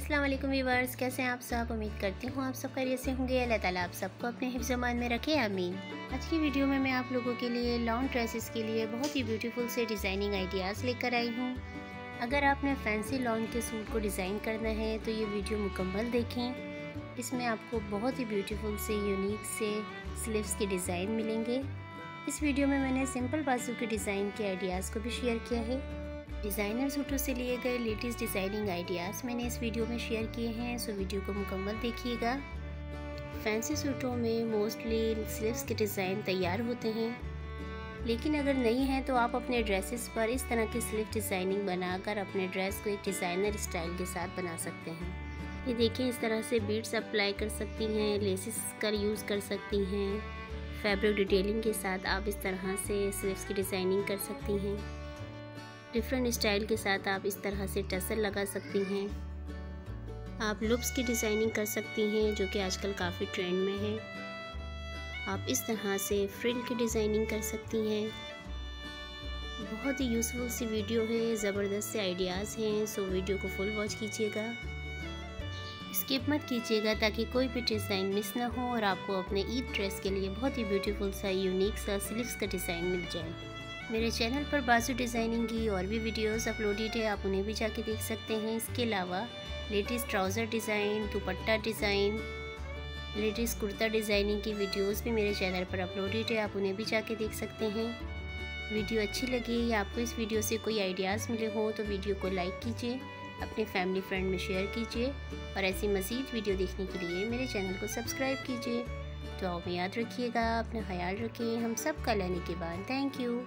अस्सलाम वालेकुम कैसे हैं आप सब? उम्मीद करती हूँ आप सब खैरियत से होंगे। अल्लाह ताला आप सबको अपने हिफ्जमान में रखे, आमीन। आज की वीडियो में मैं आप लोगों के लिए लॉन्ग ड्रेसेस के लिए बहुत ही ब्यूटीफुल से डिज़ाइनिंग आइडियाज़ लेकर आई हूँ। अगर आपने फैंसी लॉन्ग के सूट को डिज़ाइन करना है तो ये वीडियो मुकम्मल देखें। इसमें आपको बहुत ही ब्यूटीफुल से यूनिक से स्लीव्स के डिज़ाइन मिलेंगे। इस वीडियो में मैंने सिंपल बाजू के डिज़ाइन के आइडियाज़ को भी शेयर किया है। डिज़ाइनर सूटों से लिए गए लेटेस्ट डिज़ाइनिंग आइडियाज़ मैंने इस वीडियो में शेयर किए हैं, सो वीडियो को मुकम्मल देखिएगा। फैंसी सूटों में मोस्टली स्लीव्स के डिज़ाइन तैयार होते हैं, लेकिन अगर नहीं है तो आप अपने ड्रेसेस पर इस तरह की स्लीव डिज़ाइनिंग बनाकर अपने ड्रेस को एक डिज़ाइनर स्टाइल के साथ बना सकते हैं। ये देखिए, इस तरह से बीड्स अप्लाई कर सकती हैं, लेसिस का यूज़ कर सकती हैं, फैब्रिक डिटेलिंग के साथ आप इस तरह से स्लीव्स की डिज़ाइनिंग कर सकती हैं। डिफरेंट स्टाइल के साथ आप इस तरह से टसल लगा सकती हैं। आप लुप्स की डिज़ाइनिंग कर सकती हैं, जो कि आजकल काफ़ी ट्रेंड में है। आप इस तरह से फ्रिल की डिज़ाइनिंग कर सकती हैं। बहुत ही यूज़फुल सी वीडियो है, ज़बरदस्त से आइडियाज़ हैं सो वीडियो को फुल वॉच कीजिएगा। स्किप मत कीजिएगा, ताकि कोई भी डिज़ाइन मिस ना हो और आपको अपने ईद ड्रेस के लिए बहुत ही ब्यूटीफुल सा यूनिक सा स्लीव्स का डिज़ाइन मिल जाए। मेरे चैनल पर बाजू डिज़ाइनिंग की और भी वीडियोस अपलोडेड है, आप उन्हें भी जाके देख सकते हैं। इसके अलावा, latest trouser design, dupatta design, latest kurta designing की वीडियोस भी मेरे चैनल पर अपलोडेड है, आप उन्हें भी जाके देख सकते हैं। वीडियो अच्छी लगी या आपको इस वीडियो से कोई आइडियाज़ मिले हों तो वीडियो को लाइक कीजिए, अपने फैमिली फ्रेंड में शेयर कीजिए और ऐसी मज़ीद वीडियो देखने के लिए मेरे चैनल को सब्सक्राइब कीजिए। तो आप याद रखिएगा, अपना ख्याल रखें। हम सब कल आने के बाद, थैंक यू।